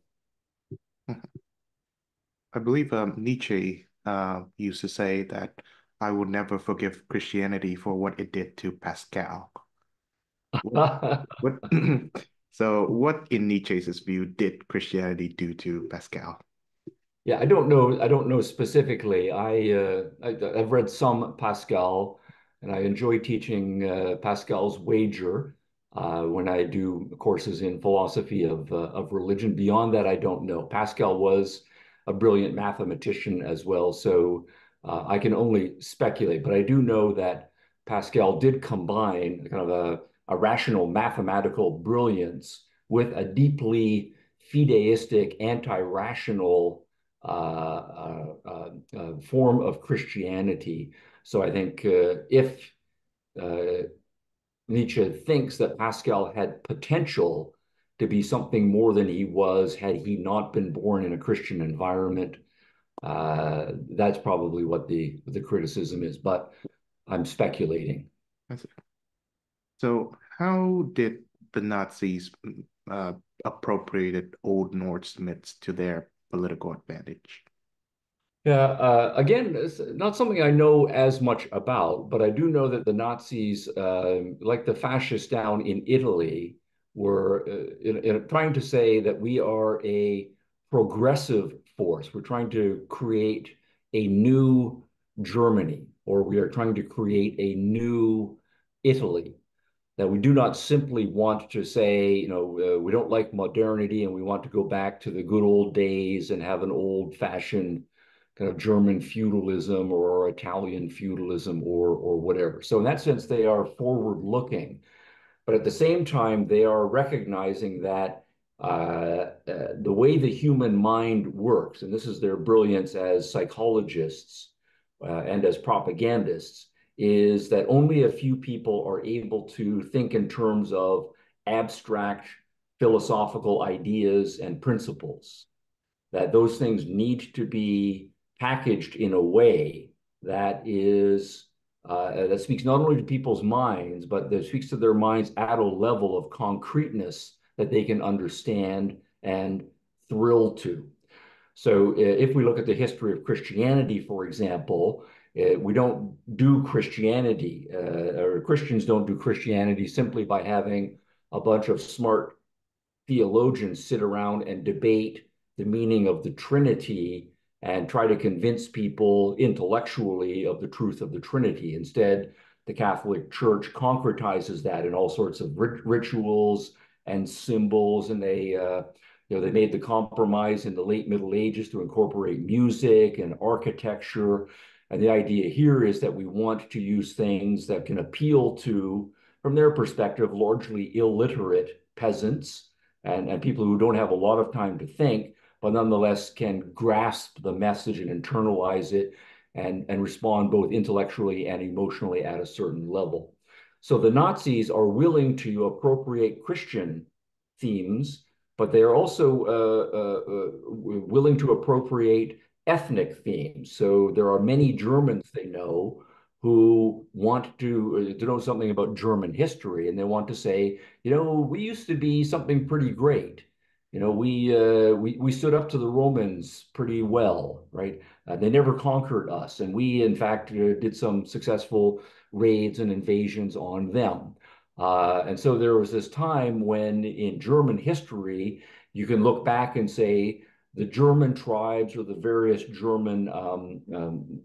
[SPEAKER 1] I believe um, Nietzsche uh, used to say that I would never forgive Christianity for what it did to Pascal. what, what so, what in Nietzsche's view did Christianity do to Pascal?
[SPEAKER 2] Yeah, I don't know. I don't know specifically. I, uh, I have read some Pascal, and I enjoy teaching uh, Pascal's Wager uh, when I do courses in philosophy of uh, of religion. Beyond that, I don't know. Pascal was a brilliant mathematician as well, so uh, I can only speculate. But I do know that Pascal did combine kind of a, a rational mathematical brilliance with a deeply fideistic, anti-rational uh, uh, uh, form of Christianity. So I think if Nietzsche thinks that Pascal had potential to be something more than he was had he not been born in a Christian environment. Uh, that's probably what the the criticism is, but I'm speculating.
[SPEAKER 1] So, how did the Nazis uh, appropriated Old Norse myths to their political advantage.
[SPEAKER 2] Yeah, uh, again, it's not something I know as much about, but I do know that the Nazis, uh, like the fascists down in Italy, were uh, in, in trying to say that we are a progressive force. We're trying to create a new Germany, or we are trying to create a new Italy that we do not simply want to say, you know, uh, we don't like modernity and we want to go back to the good old days and have an old fashioned kind of German feudalism or Italian feudalism or or whatever. So in that sense, they are forward looking, but at the same time, they are recognizing that uh, uh, the way the human mind works, and this is their brilliance as psychologists uh, and as propagandists, is that only a few people are able to think in terms of abstract philosophical ideas and principles, that those things need to be packaged in a way that is uh, that speaks not only to people's minds, but that speaks to their minds at a level of concreteness that they can understand and thrill to. So if we look at the history of Christianity, for example, uh, we don't do Christianity, uh, or Christians don't do Christianity simply by having a bunch of smart theologians sit around and debate the meaning of the Trinity and try to convince people intellectually of the truth of the Trinity. Instead, the Catholic Church concretizes that in all sorts of rit rituals and symbols, and they uh, you know, they made the compromise in the late Middle Ages to incorporate music and architecture and the idea here is that we want to use things that can appeal to, from their perspective, largely illiterate peasants and, and people who don't have a lot of time to think, but nonetheless can grasp the message and internalize it and, and respond both intellectually and emotionally at a certain level. So the Nazis are willing to appropriate Christian themes, but they are also uh, uh, uh, willing to appropriate ethnic themes. So there are many Germans they know who want to, uh, to know something about German history, and they want to say, you know, we used to be something pretty great. You know, we uh, we we stood up to the Romans pretty well, right? Uh, they never conquered us, and we, in fact, uh, did some successful raids and invasions on them. Uh, and so there was this time when in German history, you can look back and say the German tribes or the various German um, um,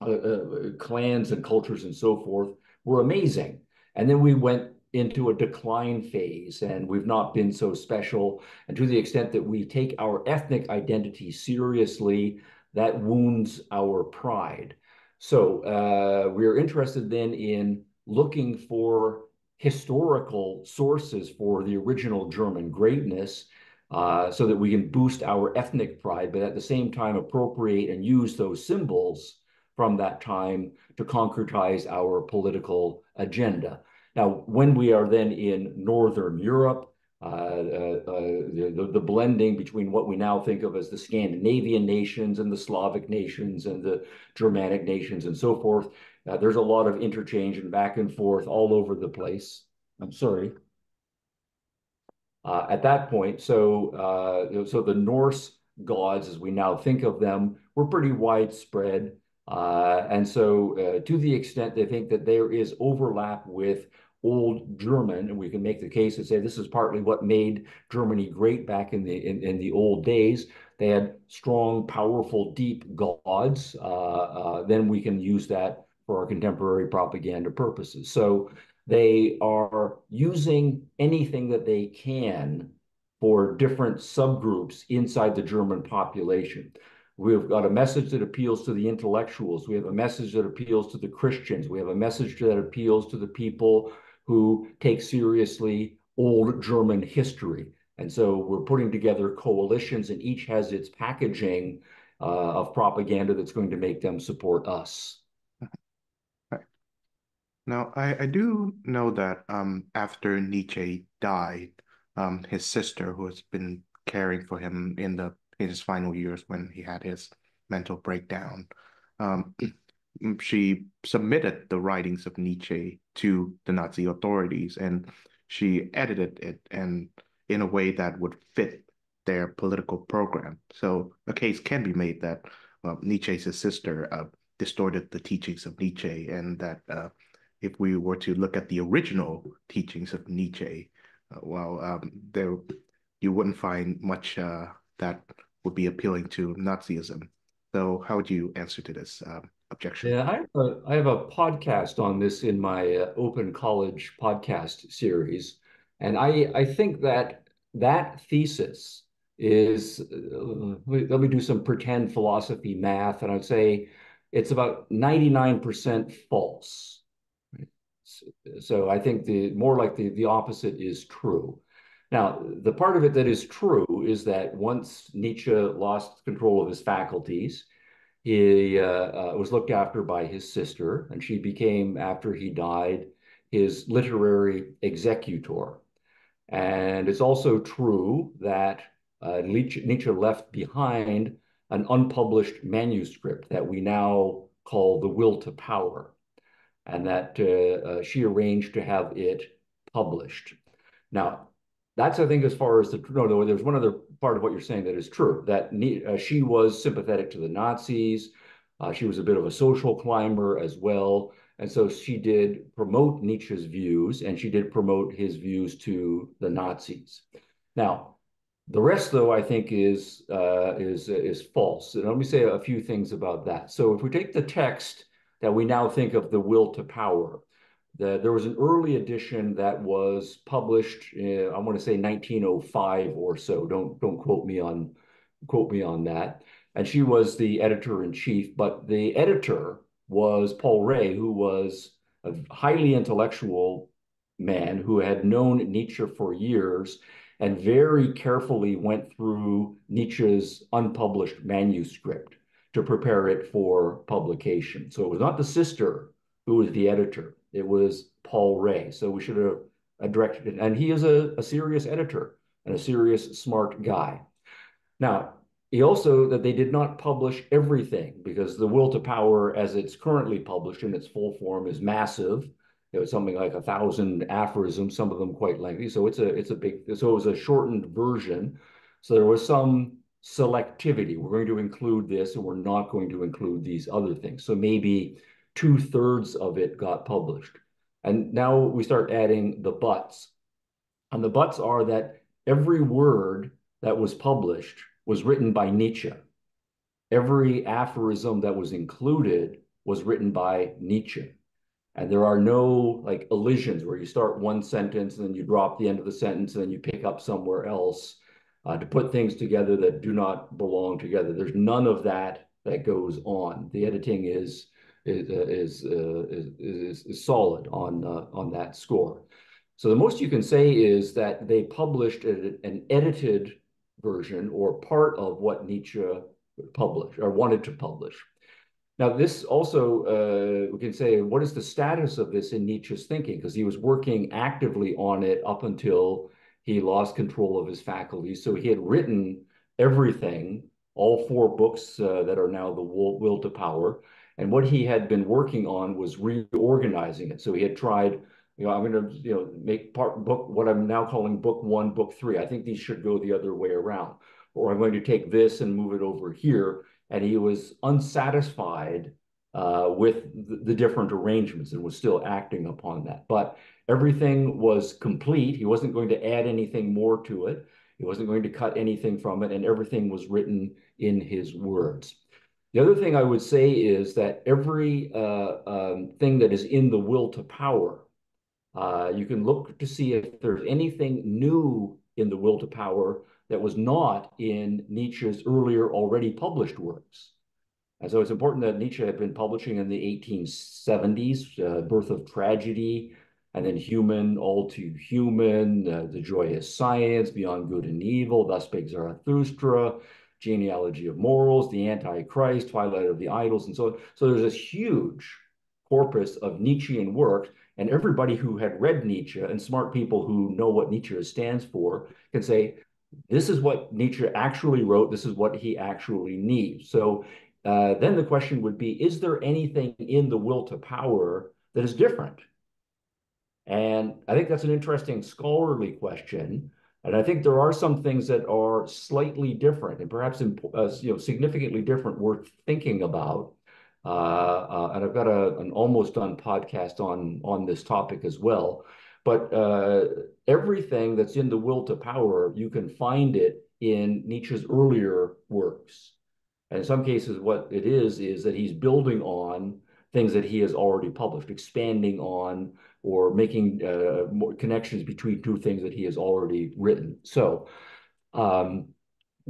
[SPEAKER 2] uh, uh, clans and cultures and so forth were amazing. And then we went into a decline phase and we've not been so special. And to the extent that we take our ethnic identity seriously, that wounds our pride. So uh, we're interested then in looking for historical sources for the original German greatness uh, so that we can boost our ethnic pride, but at the same time appropriate and use those symbols from that time to concretize our political agenda. Now, when we are then in Northern Europe, uh, uh, uh, the, the, blending between what we now think of as the Scandinavian nations and the Slavic nations and the Germanic nations and so forth. Uh, there's a lot of interchange and back and forth all over the place. I'm sorry. Uh, at that point, so uh, so the Norse gods, as we now think of them, were pretty widespread. and so, to the extent they think that there is overlap with old German, and we can make the case and say this is partly what made Germany great back in the in, in the old days. They had strong, powerful, deep gods. Uh, uh, then we can use that for our contemporary propaganda purposes. So they are using anything that they can for different subgroups inside the German population. We've got a message that appeals to the intellectuals. We have a message that appeals to the Christians. We have a message that appeals to the people who take seriously old German history. And so we're putting together coalitions, and each has its packaging uh, of propaganda that's going to make them support us.
[SPEAKER 1] Now, I, I do know that um, after Nietzsche died, um, his sister, who has been caring for him in the in his final years when he had his mental breakdown, um, she submitted the writings of Nietzsche to the Nazi authorities, and she edited it and in a way that would fit their political program. So a case can be made that uh, Nietzsche's sister uh, distorted the teachings of Nietzsche, and that uh, if we were to look at the original teachings of Nietzsche, uh, well, um, there you wouldn't find much uh, that would be appealing to Nazism. So, how would you answer to this? Um, objection.
[SPEAKER 2] Yeah, I have a, I have a podcast on this in my uh, Open College podcast series, and I I think that that thesis is uh, let me do some pretend philosophy math, and I'd say it's about ninety nine percent false. So I think the more like the the opposite is true. Now, the part of it that is true is that once Nietzsche lost control of his faculties, he uh, uh, was looked after by his sister, and she became, after he died, his literary executor. And it's also true that uh, Nietzsche left behind an unpublished manuscript that we now call The Will to Power, and that uh, uh, she arranged to have it published. Now, that's, I think, as far as the, no, there's one other part of what you're saying that is true, that uh, she was sympathetic to the Nazis. Uh, she was a bit of a social climber as well. And so she did promote Nietzsche's views and she did promote his views to the Nazis. Now, the rest, though, I think is uh, is is false. And let me say a few things about that. So, if we take the text that we now think of the will to power, the, there was an early edition that was published, in, I want to say 1905 or so. Don't don't quote me on quote me on that. And she was the editor in chief, but the editor was Paul Rée, who was a highly intellectual man who had known Nietzsche for years and very carefully went through Nietzsche's unpublished manuscript to prepare it for publication. So it was not the sister who was the editor. It was Paul Rée. So we should have directed it. And he is a, a serious editor and a serious, smart guy. Now, he also that they did not publish everything because the will to power, as it's currently published in its full form, is massive. It was something like a thousand aphorisms, some of them quite lengthy. So it's a it's a big. So it was a shortened version. So there was some selectivity. We're going to include this, and we're not going to include these other things. So maybe two thirds of it got published. And now we start adding the buts. And the buts are that every word that was published was written by Nietzsche. Every aphorism that was included was written by Nietzsche. And there are no like elisions where you start one sentence and then you drop the end of the sentence and then you pick up somewhere else uh, to put things together that do not belong together. There's none of that that goes on. The editing is is uh, is, uh, is, is, solid on uh, on that score. So the most you can say is that they published an edited version or part of what Nietzsche published or wanted to publish. Now, this also, uh, we can say, what is the status of this in Nietzsche's thinking? Because he was working actively on it up until he lost control of his faculties. So he had written everything, all four books uh, that are now the will, will to Power. And what he had been working on was reorganizing it. So he had tried, you know, I'm going to, you know, make part book what I'm now calling book one, book three. I think these should go the other way around. Or I'm going to take this and move it over here and he was unsatisfied uh, with the, the different arrangements and was still acting upon that. But everything was complete. He wasn't going to add anything more to it. He wasn't going to cut anything from it, and everything was written in his words. The other thing I would say is that every uh, um, thing that is in the will to power, uh, you can look to see if there's anything new in the will to power that was not in Nietzsche's earlier already published works. And so it's important that Nietzsche had been publishing in the 1870s, uh, Birth of Tragedy, and then Human, All Too Human, uh, The Joyous Science, Beyond Good and Evil, Thus Spake Zarathustra, Genealogy of Morals, The Antichrist, Twilight of the Idols, and so on. So there's this huge corpus of Nietzschean work, and everybody who had read Nietzsche and smart people who know what Nietzsche stands for can say, this is what Nietzsche actually wrote. This is what he actually needs. So uh, then the question would be, is there anything in the will to power that is different? And I think that's an interesting scholarly question. And I think there are some things that are slightly different and perhaps uh, you know, significantly different worth thinking about. Uh, uh, and I've got a, an almost done podcast on, on this topic as well. But uh, everything that's in the will to power, you can find it in Nietzsche's earlier works. And in some cases, what it is, is that he's building on things that he has already published, expanding on or making uh, more connections between two things that he has already written. So, um,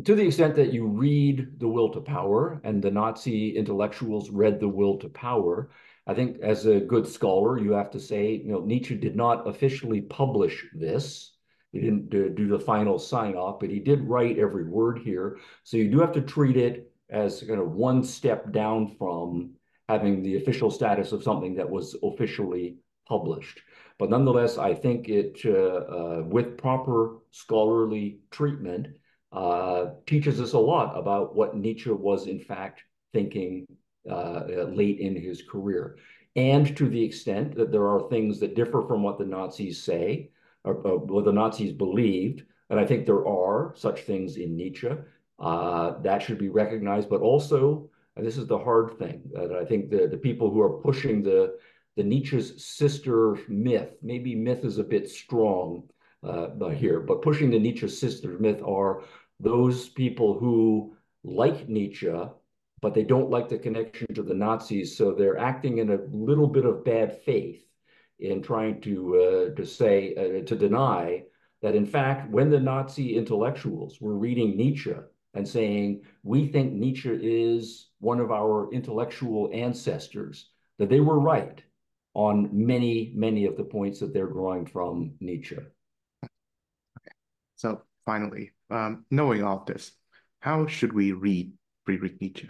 [SPEAKER 2] to the extent that you read The Will to Power, and the Nazi intellectuals read The Will to Power, I think as a good scholar, you have to say, you know, Nietzsche did not officially publish this. He didn't do the final sign off, but he did write every word here. So you do have to treat it as kind of one step down from having the official status of something that was officially published. But nonetheless, I think it, uh, uh, with proper scholarly treatment, uh, teaches us a lot about what Nietzsche was in fact thinking late in his career. And to the extent that there are things that differ from what the Nazis say, or, or what the Nazis believed, and I think there are such things in Nietzsche, uh, that should be recognized. But also, and this is the hard thing, that I think the, the people who are pushing the, the Nietzsche's sister myth, maybe myth is a bit strong uh, here, but pushing the Nietzsche sister myth are those people who, like Nietzsche, but they don't like the connection to the Nazis, so they're acting in a little bit of bad faith in trying to uh, to say uh, to deny that in fact when the Nazi intellectuals were reading Nietzsche and saying we think Nietzsche is one of our intellectual ancestors that they were right on many many of the points that they're drawing from Nietzsche.
[SPEAKER 1] Okay. So finally, um, knowing all this, how should we read Friedrich Nietzsche?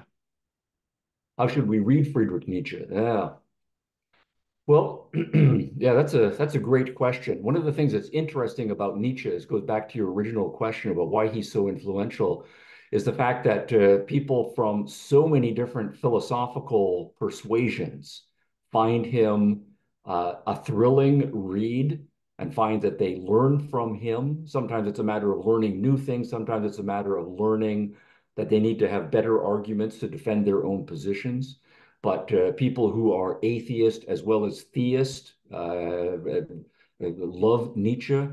[SPEAKER 2] How should we read Friedrich Nietzsche? Yeah. Well, yeah, that's a that's a great question. One of the things that's interesting about Nietzsche is goes back to your original question about why he's so influential, is the fact that uh, people from so many different philosophical persuasions find him uh, a thrilling read and find that they learn from him. Sometimes it's a matter of learning new things. Sometimes it's a matter of learning that they need to have better arguments to defend their own positions. but uh, people who are atheist as well as theist uh, love Nietzsche.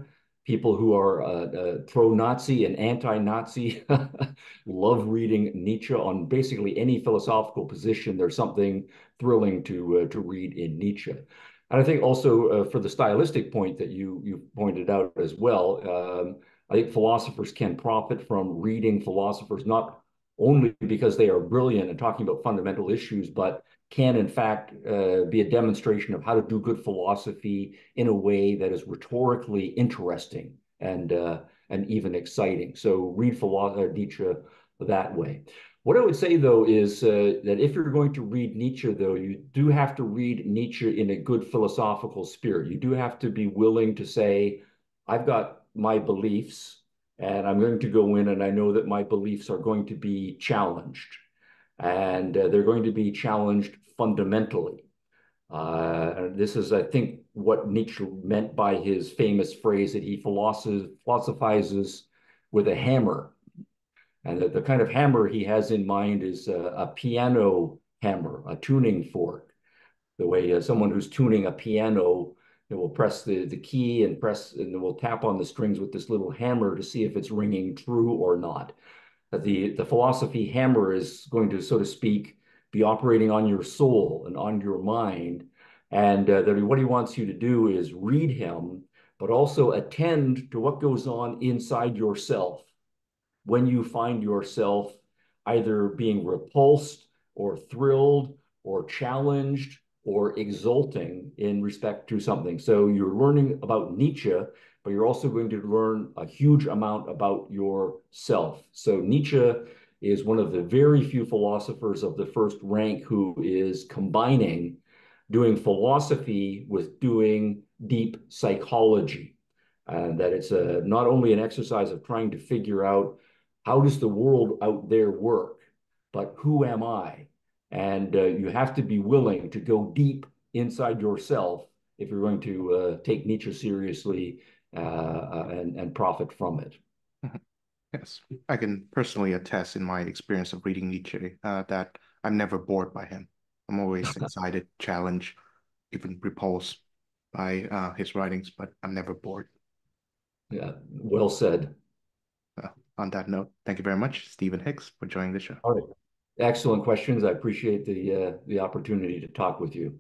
[SPEAKER 2] People who are uh, uh, pro-Nazi and anti-Nazi love reading Nietzsche on basically any philosophical position. There's something thrilling to uh, to read in Nietzsche. And I think also uh, for the stylistic point that you you pointed out as well, um, I think philosophers can profit from reading philosophers not only because they are brilliant and talking about fundamental issues, but can in fact uh, be a demonstration of how to do good philosophy in a way that is rhetorically interesting and uh, and even exciting. So read philosophy, uh, Nietzsche that way. What I would say though is uh, that if you're going to read Nietzsche, though, you do have to read Nietzsche in a good philosophical spirit. You do have to be willing to say, "I've got my beliefs." And I'm going to go in and I know that my beliefs are going to be challenged. And uh, they're going to be challenged fundamentally. Uh, this is, I think, what Nietzsche meant by his famous phrase that he philosophizes with a hammer. And the, the kind of hammer he has in mind is a, a piano hammer, a tuning fork. The way uh, someone who's tuning a piano will press the, the key and press and will tap on the strings with this little hammer to see if it's ringing true or not. The, the philosophy hammer is going to, so to speak, be operating on your soul and on your mind. And uh, that what he wants you to do is read him, but also attend to what goes on inside yourself when you find yourself either being repulsed or thrilled or challenged or exulting in respect to something. So you're learning about Nietzsche, but you're also going to learn a huge amount about yourself. So Nietzsche is one of the very few philosophers of the first rank who is combining doing philosophy with doing deep psychology. And that it's a, not only an exercise of trying to figure out how does the world out there work, but who am I? And uh, you have to be willing to go deep inside yourself if you're going to uh, take Nietzsche seriously uh, uh and, and profit from it.
[SPEAKER 1] Yes, I can personally attest in my experience of reading Nietzsche uh, that I'm never bored by him. I'm always excited, challenged, even repulsed by uh, his writings, but I'm never bored.
[SPEAKER 2] Yeah, well said.
[SPEAKER 1] on that note, thank you very much, Stephen Hicks, for joining the show.
[SPEAKER 2] All right. Excellent questions. I appreciate the uh, the opportunity to talk with you.